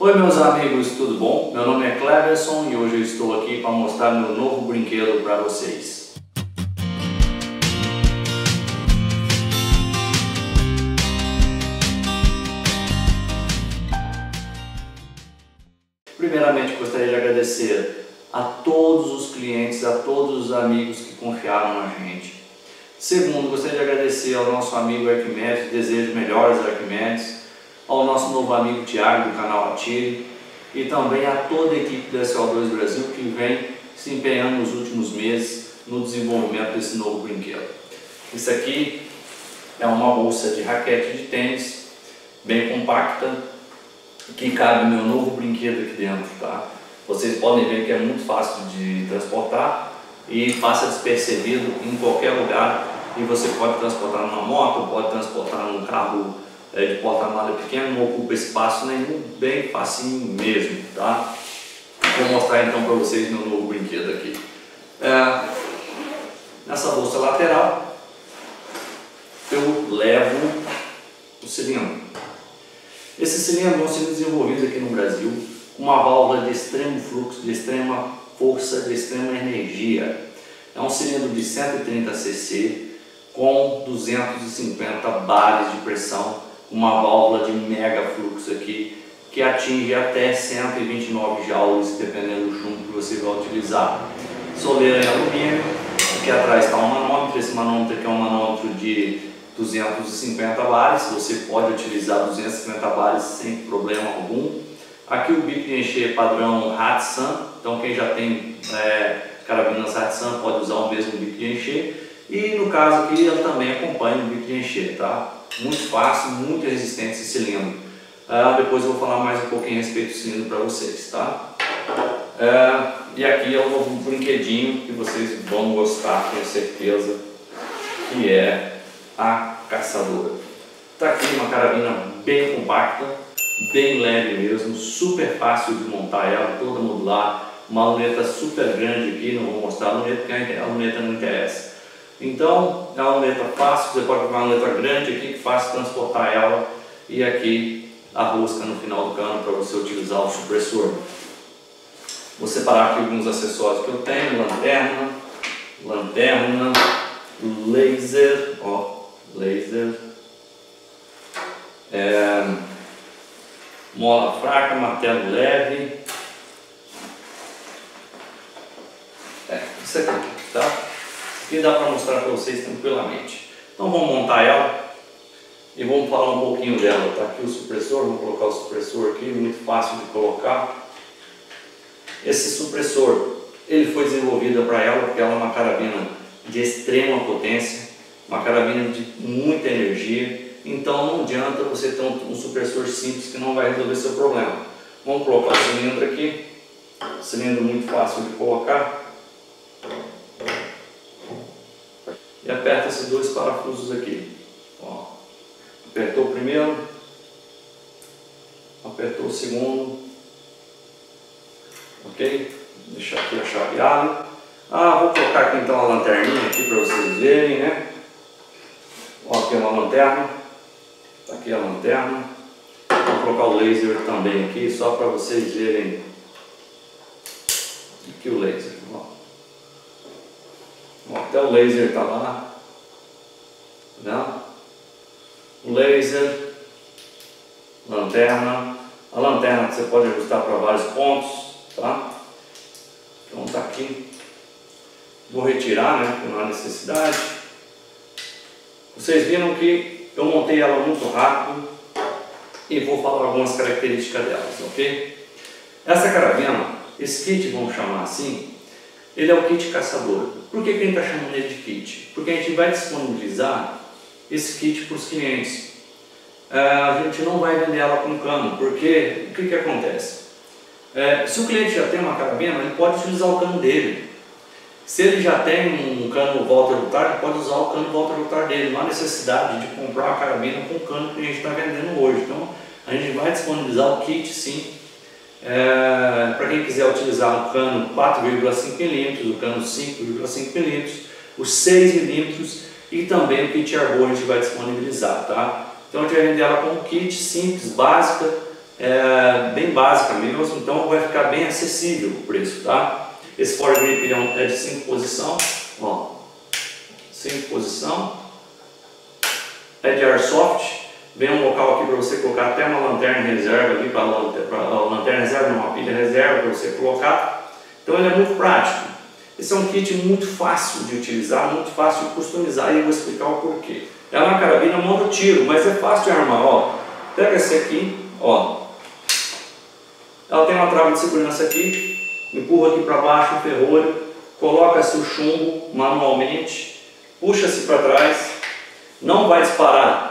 Oi meus amigos, tudo bom? Meu nome é Cleverson e hoje eu estou aqui para mostrar meu novo brinquedo para vocês. Primeiramente gostaria de agradecer a todos os clientes, a todos os amigos que confiaram na gente. Segundo, gostaria de agradecer ao nosso amigo Arquimedes, desejo melhores Arquimedes, ao nosso novo amigo Tiago do canal Atire e também a toda a equipe da SO2 Brasil que vem se empenhando nos últimos meses no desenvolvimento desse novo brinquedo. Isso aqui é uma bolsa de raquete de tênis, bem compacta, que cabe meu novo brinquedo aqui dentro, tá? Vocês podem ver que é muito fácil de transportar e passa despercebido em qualquer lugar e você pode transportar numa moto, pode transportar num carro é, de porta-malha pequeno, não ocupa espaço nenhum, bem facinho mesmo, tá? Vou mostrar então para vocês meu novo brinquedo aqui. É, nessa bolsa lateral eu levo o cilindro. Esses cilindros vão ser desenvolvidos aqui no Brasil com uma válvula de extremo fluxo, de extrema força, de extrema energia. É um cilindro de 130 cc com 250 bares de pressão, uma válvula de mega fluxo aqui que atinge até 129 joules, dependendo do chumbo que você vai utilizar. Soleira em alumínio, aqui atrás está um manômetro, esse manômetro aqui é um manômetro de 250 bares, você pode utilizar 250 bares sem problema algum. Aqui o bico de encher padrão Hatsan, então quem já tem é, carabinas Hatsan pode usar o mesmo bico de encher. E no caso aqui ele também acompanha o bico de encher, tá? Muito fácil, muito resistente esse cilindro. Ah, depois eu vou falar mais um pouquinho a respeito do cilindro para vocês, tá? Ah, e aqui é um brinquedinho que vocês vão gostar, tenho certeza, que é a caçadora. Está aqui uma carabina bem compacta, bem leve mesmo, super fácil de montar ela, toda modular, uma luneta super grande aqui, não vou mostrar a luneta porque a luneta não interessa. Então, é uma luneta fácil, você pode colocar uma luneta grande aqui, que fácil transportar ela, e aqui a rosca no final do cano para você utilizar o supressor. Vou separar aqui alguns acessórios que eu tenho, lanterna, lanterna, laser, ó, laser, é, mola fraca, martelo leve, é, isso aqui, tá? Isso dá para mostrar para vocês tranquilamente. Então vamos montar ela e vamos falar um pouquinho dela. Tá aqui o supressor, vamos colocar o supressor aqui, muito fácil de colocar. Esse supressor, ele foi desenvolvido para ela porque ela é uma carabina de extrema potência, uma carabina de muita energia, então não adianta você ter um, um supressor simples que não vai resolver seu problema. Vamos colocar o cilindro aqui, cilindro muito fácil de colocar. E aperta esses dois parafusos aqui. Ó. Apertou o primeiro, apertou o segundo, ok? Deixar aqui a chaveada. Ah, vou colocar aqui então a lanterninha aqui para vocês verem, né? Ó, aqui é uma lanterna, tá aqui a lanterna. Vou colocar o laser também aqui, só para vocês verem aqui o laser. Ó, até o laser tá lá, né? O laser, lanterna. A lanterna você pode ajustar para vários pontos, tá? Então tá aqui. Vou retirar, né? Porque não há necessidade. Vocês viram que eu montei ela muito rápido e vou falar algumas características delas, ok? Essa carabina, esse kit, vamos chamar assim, ele é o kit caçador. Por que, que a gente está chamando ele de kit? Porque a gente vai disponibilizar esse kit para os clientes. É, a gente não vai vender ela com cano, porque o que, que acontece? É, se o cliente já tem uma carabina, ele pode utilizar o cano dele. Se ele já tem um cano volta rotar, ele pode usar o cano volta rotar dele. Não há necessidade de comprar uma carabina com o cano que a gente está vendendo hoje. Então, a gente vai disponibilizar o kit sim. É, Para quem quiser utilizar o cano 4,5 mm, o cano 5,5 mm, os 6 mm e também o kit arbor a gente vai disponibilizar, tá? Então a gente vai vender ela como kit simples, básica, é bem básica mesmo, então vai ficar bem acessível o preço, tá? Esse foregrip é de 5 posição, ó, 5 posição, é de airsoft, vem um local aqui para você colocar até uma lanterna reserva ali, para lanterna reserva, uma pilha reserva para você colocar, então ele é muito prático. Esse é um kit muito fácil de utilizar, muito fácil de customizar e eu vou explicar o porquê. É uma carabina mono tiro, mas é fácil de armar, ó. Pega esse aqui, ó. Ela tem uma trava de segurança aqui, empurra aqui para baixo o ferrolho, coloca-se o chumbo manualmente, puxa-se para trás, não vai disparar.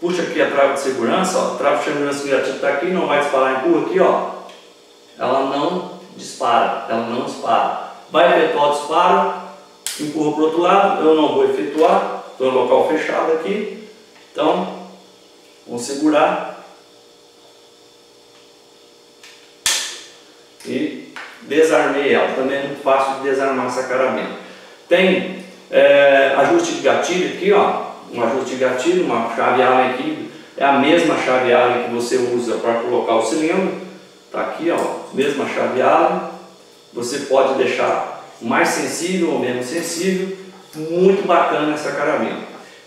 Puxa aqui a trava de segurança, ó, a trava de segurança está aqui, não vai disparar, empurra aqui, ó. Ela não dispara, ela não dispara. Vai efetuar o disparo, empurra para o outro lado, eu não vou efetuar, estou no local fechado aqui, então vamos segurar e desarmei ela. Também é muito fácil de desarmar essa carabina. Tem é, ajuste de gatilho aqui, ó, um ajuste de gatilho, uma chave Allen aqui, é a mesma chave Allen que você usa para colocar o cilindro, tá aqui, ó, mesma chave Allen. Você pode deixar mais sensível ou menos sensível, muito bacana essa carabina.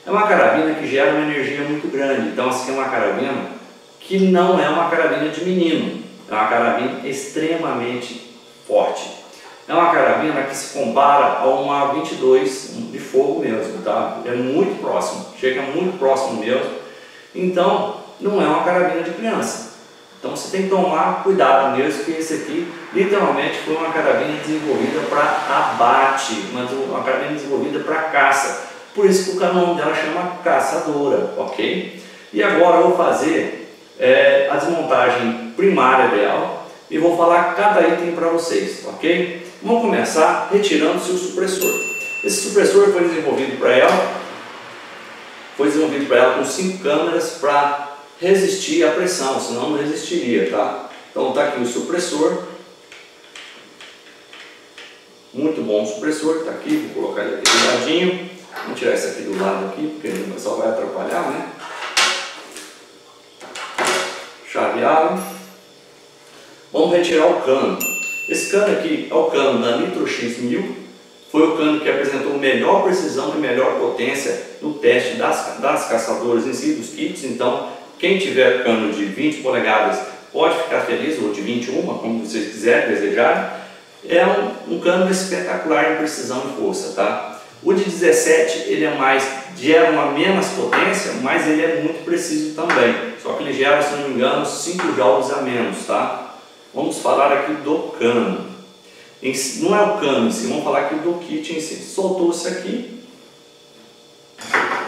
É uma carabina que gera uma energia muito grande, então aqui é uma carabina que não é uma carabina de menino, é uma carabina extremamente forte. É uma carabina que se compara a uma 22 de fogo mesmo, tá? É muito próximo, chega muito próximo mesmo. Então, não é uma carabina de criança. Então você tem que tomar cuidado mesmo, que esse aqui literalmente foi uma carabina desenvolvida para abate, mas uma carabina desenvolvida para caça. Por isso que o nome dela chama caçadora, ok? E agora eu vou fazer é, a desmontagem primária dela e vou falar cada item para vocês, ok? Vamos começar retirando seu supressor. Esse supressor foi desenvolvido para ela, foi desenvolvido para ela com cinco câmeras para resistir à pressão, senão não resistiria, tá? Então está aqui o supressor, muito bom o supressor, está aqui, vou colocar ele aqui do ladinho, vamos tirar esse aqui do lado aqui, porque o pessoal vai atrapalhar, né? chaveado. Vamos retirar o cano. Esse cano aqui é o cano da Nitro X1000. Foi o cano que apresentou melhor precisão e melhor potência no teste das, das caçadoras em si, dos kits. Então, quem tiver cano de 20 polegadas pode ficar feliz, ou de 21, como vocês quiserem, desejarem. É um, um cano espetacular em precisão e força, tá? O de 17 ele é mais, gera uma menos potência, mas ele é muito preciso também. Só que ele gera, se não me engano, 5 joules a menos, tá? Vamos falar aqui do cano. Não é o cano em si, vamos falar aqui do kit em si. Soltou-se aqui.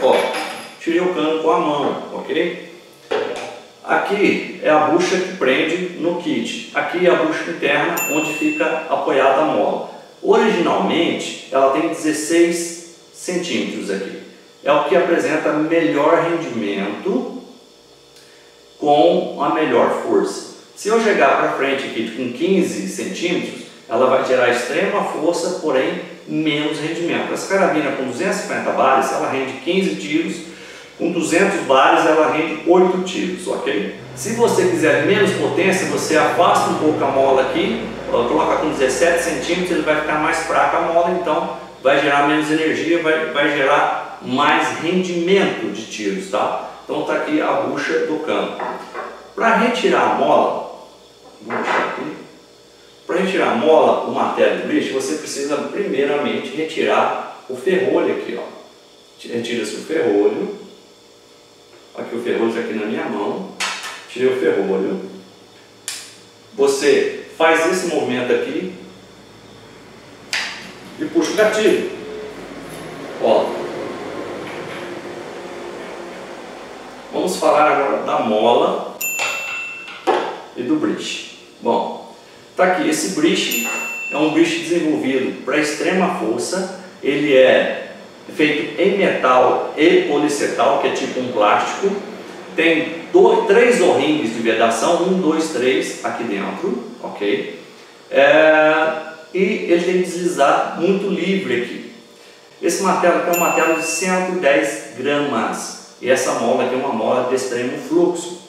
Ó, tirei o cano com a mão, ok? Aqui é a bucha que prende no kit. Aqui é a bucha interna onde fica apoiada a mola. Originalmente, ela tem 16 centímetros aqui. É o que apresenta melhor rendimento com a melhor força. Se eu chegar para frente aqui com 15 centímetros, ela vai gerar extrema força, porém menos rendimento. Essa carabina com 250 bares, ela rende 15 tiros, com 200 bares ela rende 8 tiros, ok? Se você quiser menos potência, você afasta um pouco a mola aqui coloca com 17 centímetros, ele vai ficar mais fraca a mola, então vai gerar menos energia, vai, vai gerar mais rendimento de tiros, tá? Então está aqui a bucha do cano. Para retirar a mola, Para retirar a mola, o martelo de bleach, você precisa primeiramente retirar o ferrolho aqui. Retira-se o ferrolho. Aqui o ferrolho está aqui na minha mão. Tirei o ferrolho. Você faz esse movimento aqui e puxa o gatilho. Ó. Vamos falar agora da mola e do bridge. Bom, tá aqui, esse bridge é um bridge desenvolvido para extrema força, ele é feito em metal e policetal, que é tipo um plástico, tem dois, três O-rings de vedação, um, dois, três aqui dentro, ok? É, e ele tem que deslizar muito livre aqui. Esse martelo aqui é um martelo de 110 gramas e essa mola aqui é uma mola de extremo fluxo.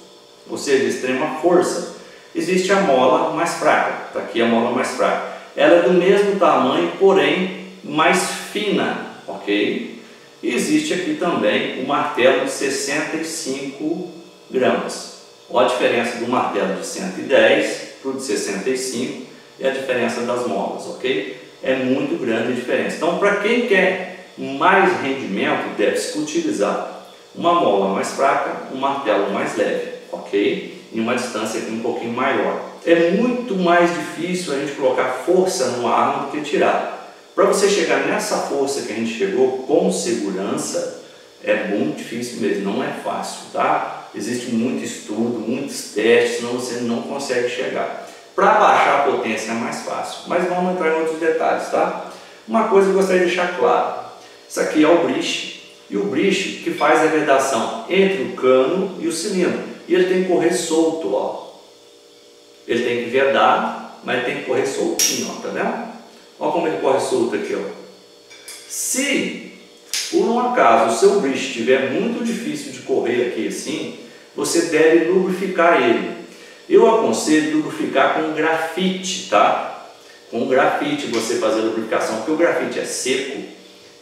ou seja, extrema força. Existe a mola mais fraca, está aqui a mola mais fraca. Ela é do mesmo tamanho, porém mais fina, ok? E existe aqui também o martelo de 65 gramas. Olha a diferença do martelo de 110 para o de 65 e a diferença das molas, ok? É muito grande a diferença. Então, para quem quer mais rendimento, deve-se utilizar uma mola mais fraca, um martelo mais leve, ok? Em uma distância um pouquinho maior. É muito mais difícil a gente colocar força numa arma do que tirar. Para você chegar nessa força que a gente chegou com segurança, é muito difícil mesmo, não é fácil, tá? Existe muito estudo, muitos testes, senão você não consegue chegar. Para baixar a potência é mais fácil, mas vamos entrar em outros detalhes, tá? Uma coisa que eu gostaria de deixar claro, isso aqui é o briche, e o briche que faz a vedação entre o cano e o cilindro, e ele tem que correr solto, ó. Ele tem que vedar, mas tem que correr soltinho, ó, tá vendo? Olha como ele corre solto aqui. Ó. Se, por um acaso, o seu bridge estiver muito difícil de correr aqui assim, você deve lubrificar ele. Eu aconselho lubrificar com grafite, tá? Com grafite você fazer a lubrificação, porque o grafite é seco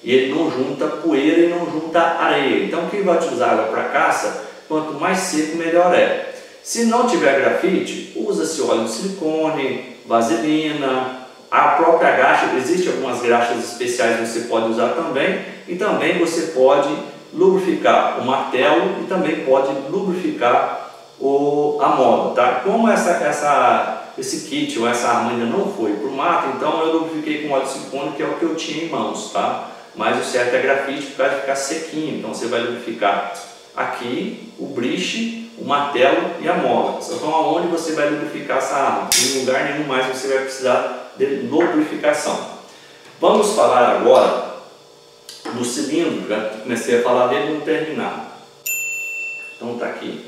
e ele não junta poeira e não junta areia. Então quem vai utilizar água para caça, quanto mais seco melhor é. Se não tiver grafite, usa-se óleo de silicone, vaselina, a própria graxa, existem algumas graxas especiais que você pode usar também e também você pode lubrificar o martelo e também pode lubrificar o, a mola, tá? Como essa, essa, esse kit ou essa arma ainda não foi para o mato, então eu lubrifiquei com óleo de silicone que é o que eu tinha em mãos, tá? Mas o certo é grafite para ficar sequinho, então você vai lubrificar aqui o briche, o martelo e a mola. Então aonde você vai lubrificar essa arma? Em lugar nenhum mais você vai precisar de lubrificação. Vamos falar agora do cilindro, já comecei a falar dele não terminar. Então está aqui.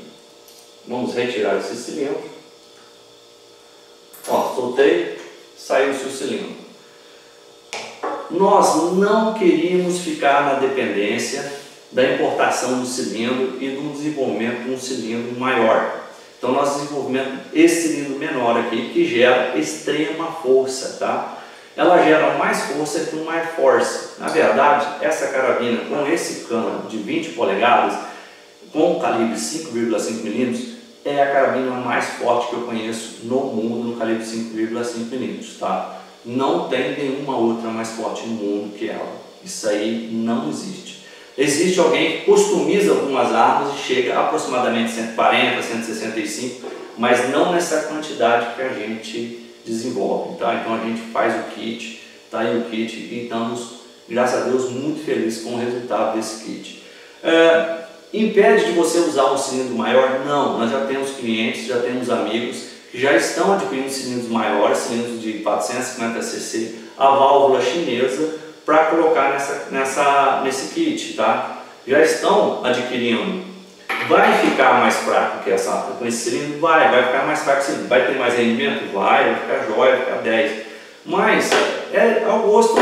Vamos retirar esse cilindro. Ó, soltei, saiu-se o cilindro. Nós não queríamos ficar na dependência da importação do cilindro e do desenvolvimento de um cilindro maior. Então nós desenvolvemos esse cilindro menor aqui que gera extrema força, tá? Ela gera mais força que um Air Force. Na verdade, essa carabina com esse cano de 20 polegadas, com calibre 5,5 mm, é a carabina mais forte que eu conheço no mundo no calibre 5,5 mm, tá? Não tem nenhuma outra mais forte no mundo que ela. Isso aí não existe. Existe alguém que customiza algumas armas e chega a aproximadamente 140, 165, mas não nessa quantidade que a gente desenvolve. Tá? Então a gente faz o kit, tá aí o kit e estamos, graças a Deus, muito felizes com o resultado desse kit. É, impede de você usar um cilindro maior? Não, nós já temos clientes, já temos amigos já estão adquirindo cilindros maiores, cilindros de 450 cc, a válvula chinesa, para colocar nessa, nessa, nesse kit, tá? Já estão adquirindo. Vai ficar mais fraco que essa com esse cilindro? Vai, vai ficar mais fraco sim. Vai ter mais rendimento? Vai, vai ficar jóia, vai ficar 10. Mas é ao gosto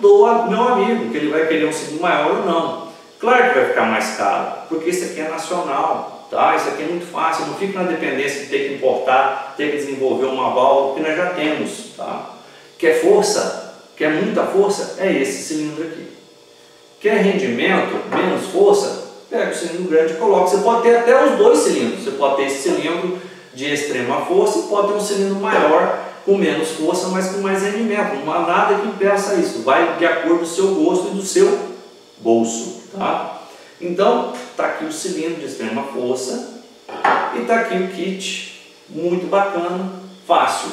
do meu amigo, que ele vai querer um cilindro maior ou não. Claro que vai ficar mais caro, porque isso aqui é nacional, tá? Isso aqui é muito fácil, não fica na dependência de ter que importar, ter que desenvolver uma válvula, que nós já temos, tá? Quer força? Quer muita força? É esse cilindro aqui. Quer rendimento, menos força? Pega o cilindro grande e coloca. Você pode ter até os dois cilindros. Você pode ter esse cilindro de extrema força e pode ter um cilindro maior com menos força, mas com mais rendimento. Não há nada que impeça isso. Vai de acordo com o seu gosto e do seu bolso. Tá? Então, está aqui o cilindro de extrema força e está aqui o kit. Muito bacana, fácil.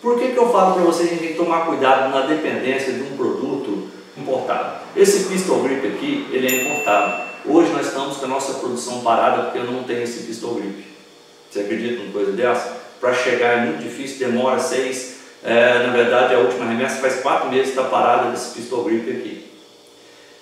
Por que, que eu falo para vocês que a gente tem que tomar cuidado na dependência de um produto importado? Esse pistol grip aqui, ele é importado. Hoje nós estamos com a nossa produção parada porque eu não tenho esse pistol grip. Você acredita numa coisa dessa? Para chegar é muito difícil, demora seis, é, na verdade a última remessa faz quatro meses que está parada desse pistol grip aqui.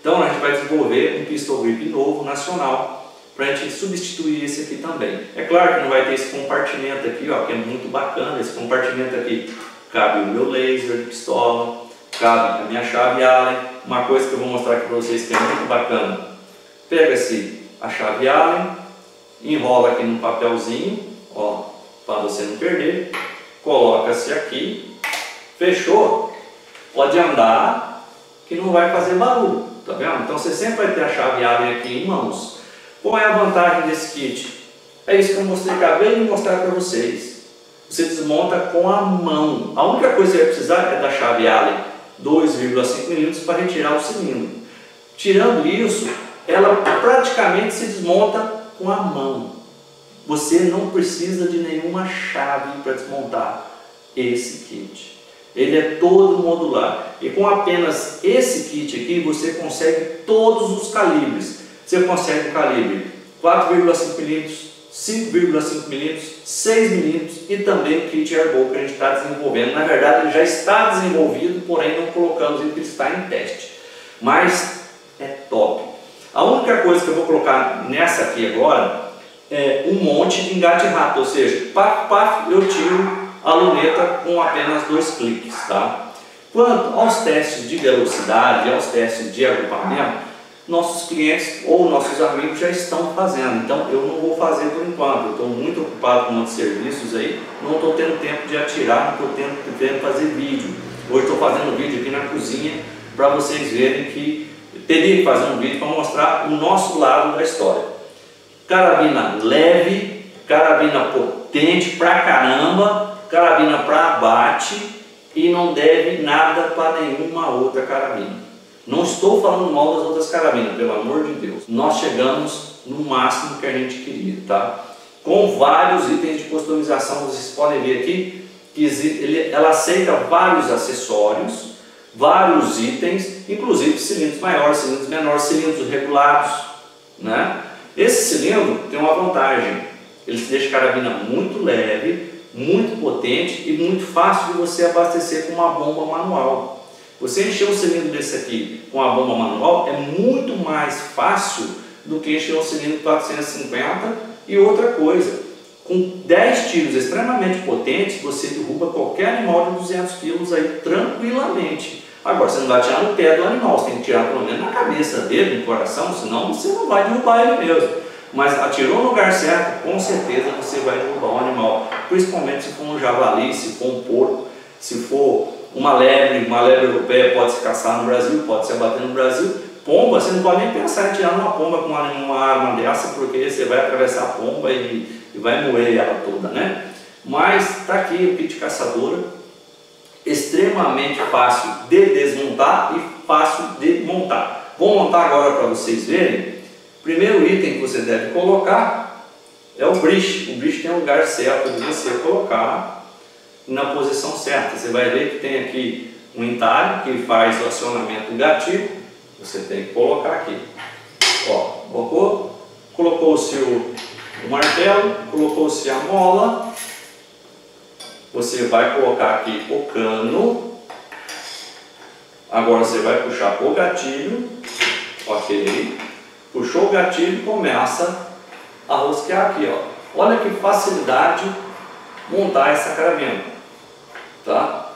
Então a gente vai desenvolver um pistol grip novo, nacional, para a gente substituir esse aqui também. É claro que não vai ter esse compartimento aqui, ó, que é muito bacana, esse compartimento aqui cabe o meu laser de pistola, cabe a minha chave Allen, uma coisa que eu vou mostrar aqui para vocês que é muito bacana, pega-se a chave Allen, enrola aqui no papelzinho, ó, para você não perder, coloca-se aqui, fechou, pode andar que não vai fazer barulho, tá vendo? Então você sempre vai ter a chave Allen aqui em mãos. Qual é a vantagem desse kit? É isso que eu mostrei, acabei de mostrar para vocês. Você desmonta com a mão. A única coisa que vai precisar é da chave Allen 2,5 mm para retirar o cilindro. Tirando isso, ela praticamente se desmonta com a mão. Você não precisa de nenhuma chave para desmontar esse kit. Ele é todo modular. E com apenas esse kit aqui, você consegue todos os calibres. Você consegue o calibre 4,5 mm, 5,5 mm, 6 mm e também o kit Airbow que a gente está desenvolvendo. Na verdade, ele já está desenvolvido, porém não colocamos ele, porque está em teste. Mas é top. A única coisa que eu vou colocar nessa aqui agora é um monte de engate rápido, ou seja, paf, paf, eu tiro a luneta com apenas dois cliques, tá? Quanto aos testes de velocidade, aos testes de agrupamento, nossos clientes ou nossos amigos já estão fazendo, então eu não vou fazer por enquanto, eu estou muito ocupado com outros serviços aí, não estou tendo tempo de atirar, não estou tendo tempo de fazer vídeo. Hoje estou fazendo vídeo aqui na cozinha para vocês verem que teria que fazer um vídeo para mostrar o nosso lado da história. Carabina leve, carabina potente pra caramba, carabina para abate e não deve nada para nenhuma outra carabina. Não estou falando mal das outras carabinas, pelo amor de Deus. Nós chegamos no máximo que a gente queria, tá? Com vários itens de customização, vocês podem ver aqui que ela aceita vários acessórios, vários itens, inclusive cilindros maiores, cilindros menores, cilindros regulados. Né? Esse cilindro tem uma vantagem, ele deixa a carabina muito leve, muito potente e muito fácil de você abastecer com uma bomba manual. Você encher um cilindro desse aqui com a bomba manual é muito mais fácil do que encher um cilindro 450 e outra coisa, com 10 tiros extremamente potentes, você derruba qualquer animal de 200 quilos aí tranquilamente. Agora, você não vai tirar no pé do animal, você tem que tirar pelo menos na cabeça dele, no coração, senão você não vai derrubar ele mesmo. Mas atirou no lugar certo, com certeza você vai derrubar um animal. Principalmente se for um javali, se for um porco, se for uma lebre, uma lebre europeia pode se caçar no Brasil, pode se abater no Brasil. Pomba, você não pode nem pensar em tirar uma pomba com uma, arma dessa, porque você vai atravessar a pomba e, e vai moer ela toda, né? Mas está aqui o kit caçadora, extremamente fácil de desmontar e fácil de montar. Vou montar agora para vocês verem. Primeiro item que você deve colocar é o bridge. O bridge tem um lugar certo de você colocar na posição certa. Você vai ver que tem aqui um entalhe que faz o acionamento do gatilho. Você tem que colocar aqui. Ó, colocou, colocou-se o, o martelo, colocou-se a mola, você vai colocar aqui o cano, agora você vai puxar o gatilho, ok, puxou o gatilho e começa a rosquear aqui, ó. Olha que facilidade montar essa carabina, tá?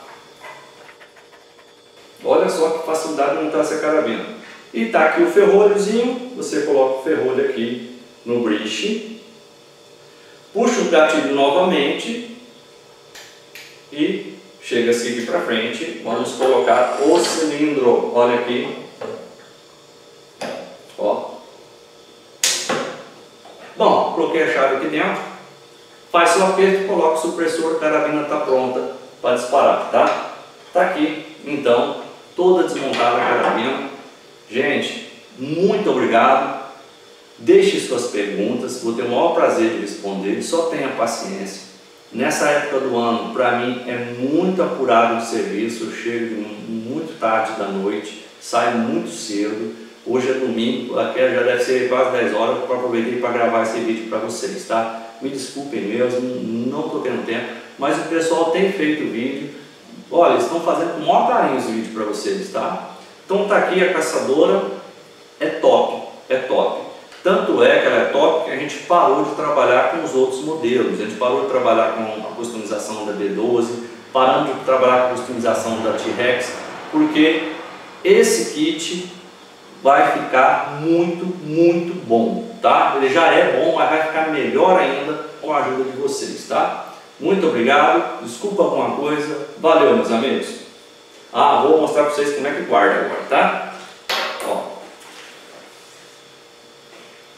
Olha só que facilidade montar essa carabina. E tá aqui o ferrolhozinho, você coloca o ferrolho aqui no briche, puxa o gatilho novamente, e chega-se aqui para frente, vamos colocar o cilindro, olha aqui, ó. Bom, coloquei a chave aqui dentro, faz seu aperto, coloca o supressor, a carabina está pronta para disparar, tá? Tá aqui, então, toda desmontada a carabina. Gente, muito obrigado. Deixe suas perguntas, vou ter o maior prazer de responder, só tenha paciência. Nessa época do ano, para mim, é muito apurado o serviço. Eu chego muito tarde da noite, saio muito cedo. Hoje é domingo, aqui já deve ser quase 10 horas, para aproveitar para gravar esse vídeo para vocês, tá? Me desculpem mesmo, não estou tendo tempo, mas o pessoal tem feito vídeo. Olha, estão fazendo com o maior carinho esse vídeo para vocês, tá? Então tá aqui a caçadora, é top, é top. Tanto é que ela é top que a gente parou de trabalhar com os outros modelos. A gente parou de trabalhar com a customização da B12, paramos de trabalhar com a customização da T-Rex, porque esse kit vai ficar muito, muito bom. tá? Ele já é bom, mas vai ficar melhor ainda com a ajuda de vocês, tá? Muito obrigado, desculpa alguma coisa, valeu meus amigos. Ah, vou mostrar para vocês como é que guarda agora, tá? Ó.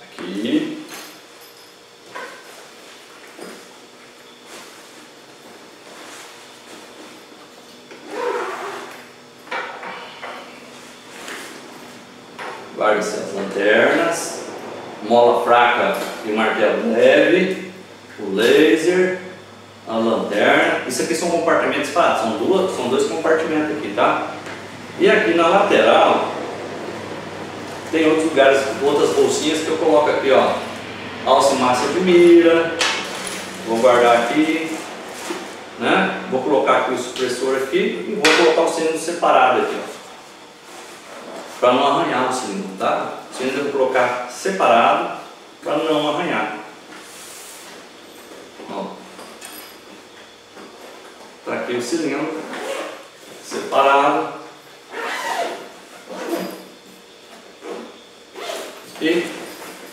Aqui. Guarda-se as lanternas, mola fraca e martelo leve, o laser, a lanterna. Isso aqui são compartimentos separados, são, duas, são dois compartimentos aqui, tá? E aqui na lateral tem outros lugares, outras bolsinhas que eu coloco aqui, ó. Alça e massa de mira. Vou guardar aqui. Né? Vou colocar aqui o supressor aqui e vou colocar o cilindro separado aqui, ó. Para não arranhar o cilindro, tá? O cilindro eu vou colocar separado para não arranhar. Está aqui o cilindro separado. E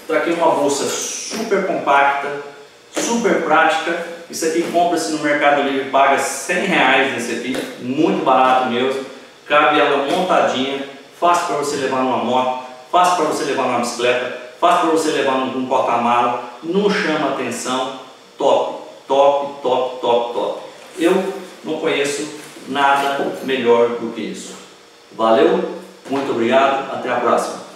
está aqui uma bolsa super compacta, super prática. Isso aqui compra-se no Mercado Livre, paga 100 reais nesse aqui, muito barato mesmo. Cabe ela montadinha, fácil para você levar numa moto, fácil para você levar numa bicicleta, fácil para você levar num, num porta-mala, não chama atenção, top, top, top, top, top. Eu não conheço nada melhor do que isso. Valeu, muito obrigado, até a próxima.